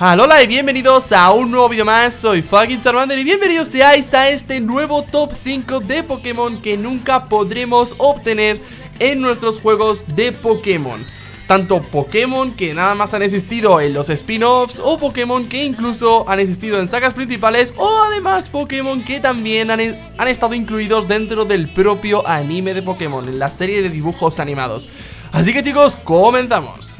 Hola y bienvenidos a un nuevo vídeo más, soy fucking Charmander y bienvenidos seáis a este nuevo top 5 de Pokémon que nunca podremos obtener en nuestros juegos de Pokémon tanto Pokémon que nada más han existido en los spin-offs o Pokémon que incluso han existido en sagas principales o además Pokémon que también han, han, estado incluidos dentro del propio anime de Pokémon, en la serie de dibujos animados. Así que chicos, comenzamos.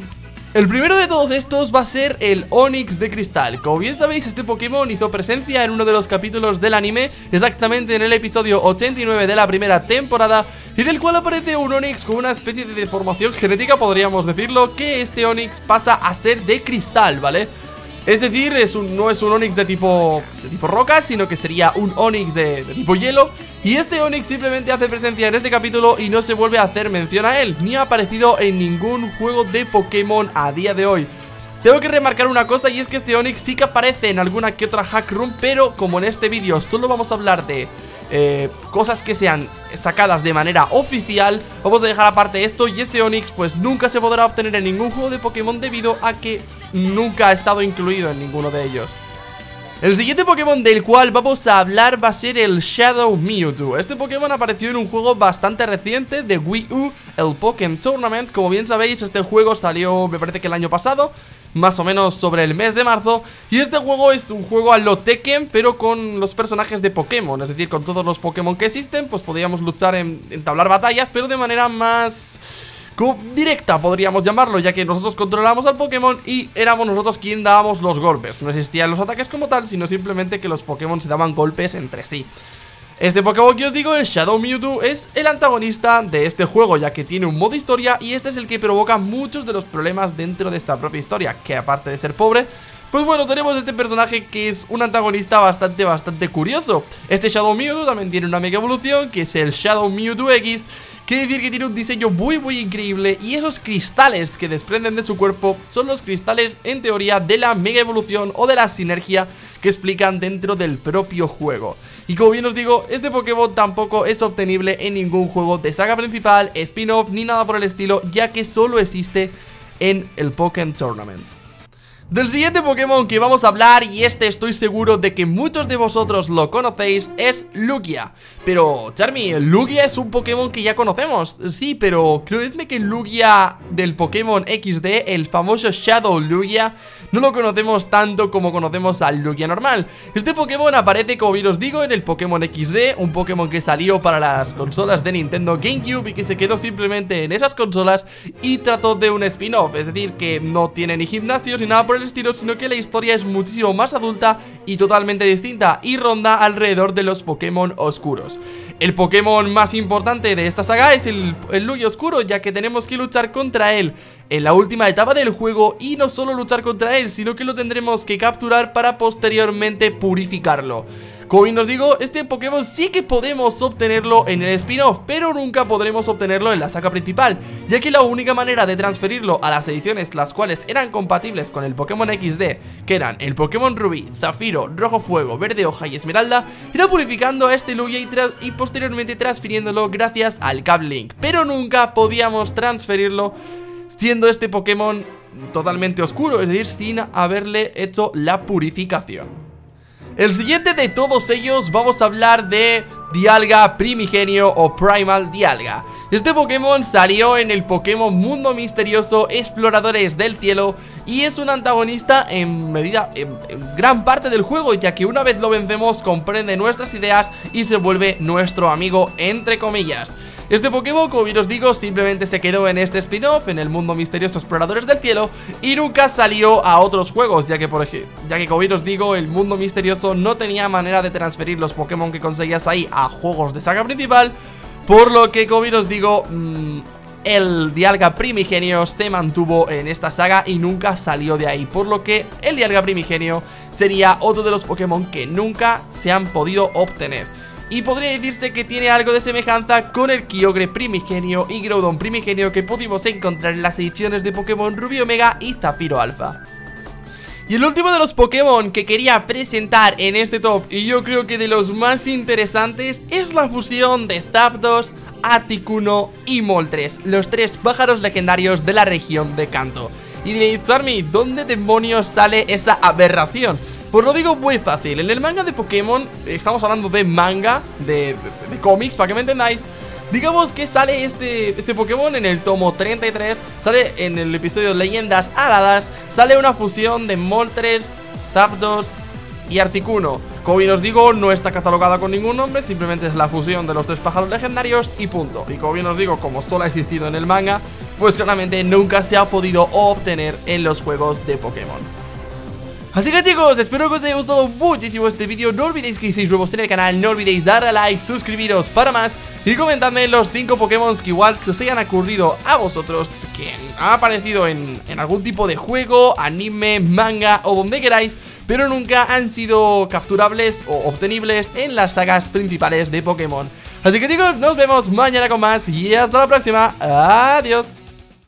El primero de todos estos va a ser el Onix de Cristal Como bien sabéis, este Pokémon hizo presencia en uno de los capítulos del anime Exactamente en el episodio 89 de la primera temporada Y del cual aparece un Onix con una especie de deformación genética, podríamos decirlo Que este Onix pasa a ser de cristal, ¿vale? Es decir, no es un Onix de tipo, roca, sino que sería un Onix de, de, tipo hielo. Y este Onix simplemente hace presencia en este capítulo y no se vuelve a hacer mención a él Ni ha aparecido en ningún juego de Pokémon a día de hoy. Tengo que remarcar una cosa y es que este Onix sí que aparece en alguna que otra hack room Pero como en este vídeo solo vamos a hablar de eh, cosas que sean sacadas de manera oficial Vamos a dejar aparte esto y este Onix pues nunca se podrá obtener en ningún juego de Pokémon debido a que nunca ha estado incluido en ninguno de ellos. El siguiente Pokémon del cual vamos a hablar va a ser el Shadow Mewtwo. Este Pokémon apareció en un juego bastante reciente de Wii U, el Pokémon Tournament. Como bien sabéis, este juego salió, me parece que el año pasado más o menos sobre el mes de marzo. Y este juego es un juego a lo Tekken Pero con los personajes de Pokémon. Es decir, con todos los Pokémon que existen Pues podríamos luchar en entablar batallas Pero de manera más directa, podríamos llamarlo, ya que nosotros controlamos al Pokémon y éramos nosotros quien dábamos los golpes. No existían los ataques como tal, sino simplemente que los Pokémon se daban golpes entre sí. Este Pokémon que os digo, el Shadow Mewtwo, es el antagonista de este juego, ya que tiene un modo historia y este es el que provoca muchos de los problemas dentro de esta propia historia, que aparte de ser pobre, pues bueno, tenemos este personaje que es un antagonista bastante, bastante curioso. Este Shadow Mewtwo también tiene una mega evolución, que es el Shadow Mewtwo X, Quiere decir que tiene un diseño muy muy increíble y esos cristales que desprenden de su cuerpo son los cristales en teoría de la mega evolución o de la sinergia que explican dentro del propio juego. Y como bien os digo, este Pokémon tampoco es obtenible en ningún juego de saga principal, spin-off ni nada por el estilo, ya que solo existe en el Pokémon Tournament. Del siguiente Pokémon que vamos a hablar, y este estoy seguro de que muchos de vosotros lo conocéis, es Lugia. Pero, Charmy, Lugia es un Pokémon que ya conocemos Sí, pero creedme que Lugia del Pokémon XD, el famoso Shadow Lugia no lo conocemos tanto como conocemos al Lugia normal. Este Pokémon aparece, como bien os digo, en el Pokémon XD Un Pokémon que salió para las consolas de Nintendo GameCube Y que se quedó simplemente en esas consolas Y trató de un spin-off Es decir, que no tiene ni gimnasios ni nada por el estilo Sino que la historia es muchísimo más adulta y totalmente distinta Y ronda alrededor de los Pokémon oscuros el Pokémon más importante de esta saga es el, el Oscuro, ya que tenemos que luchar contra él en la última etapa del juego y no solo luchar contra él, sino que lo tendremos que capturar para posteriormente purificarlo. Como bien os digo, este Pokémon sí que podemos obtenerlo en el spin-off, pero nunca podremos obtenerlo en la saga principal, ya que la única manera de transferirlo a las ediciones las cuales eran compatibles con el Pokémon XD, que eran el Pokémon Rubí, Zafiro, Rojo Fuego, Verde Hoja y Esmeralda, era purificando a este Lugia y, y posteriormente transfiriéndolo gracias al Cable Link, pero nunca podíamos transferirlo siendo este Pokémon totalmente oscuro, es decir, sin haberle hecho la purificación. El siguiente de todos ellos vamos a hablar de Dialga Primigenio o Primal Dialga. Este Pokémon salió en el Pokémon Mundo Misterioso Exploradores del Cielo y es un antagonista en medida, en, gran parte del juego, ya que una vez lo vencemos comprende nuestras ideas y se vuelve nuestro amigo entre comillas. Este Pokémon, como bien os digo, simplemente se quedó en este spin-off, en el mundo misterioso Exploradores del Cielo, y nunca salió a otros juegos, ya que, por ejemplo, ya que como bien os digo, el mundo misterioso no tenía manera de transferir los Pokémon que conseguías ahí a juegos de saga principal, por lo que, como bien os digo, mmm, el Dialga Primigenio se mantuvo en esta saga y nunca salió de ahí, por lo que el Dialga Primigenio sería otro de los Pokémon que nunca se han podido obtener y podría decirse que tiene algo de semejanza con el Kyogre Primigenio y Groudon Primigenio que pudimos encontrar en las ediciones de Pokémon Rubio Omega y Zafiro Alpha. Y el último de los Pokémon que quería presentar en este top y yo creo que de los más interesantes es la fusión de Zapdos, Aticuno y Moltres, los tres pájaros legendarios de la región de Kanto. Y diréis, Army, ¿dónde demonios sale esa aberración? Pues lo digo muy fácil, en el manga de Pokémon, estamos hablando de manga, de, de cómics, para que me entendáis Digamos que sale este, este Pokémon en el tomo 33 Sale en el episodio Leyendas Aladas Sale una fusión de Moltres, Zapdos y Articuno. Como bien os digo, no está catalogada con ningún nombre Simplemente es la fusión de los tres pájaros legendarios y punto. Y como bien os digo, como solo ha existido en el manga Pues claramente nunca se ha podido obtener en los juegos de Pokémon Así que chicos, espero que os haya gustado muchísimo este vídeo No olvidéis que sois nuevos en el canal No olvidéis darle a like, suscribiros para más Y comentadme los 5 Pokémon que igual se os hayan ocurrido a vosotros Que han aparecido en algún tipo de juego, anime, manga o donde queráis Pero nunca han sido capturables o obtenibles en las sagas principales de Pokémon Así que chicos, nos vemos mañana con más y hasta la próxima. Adiós.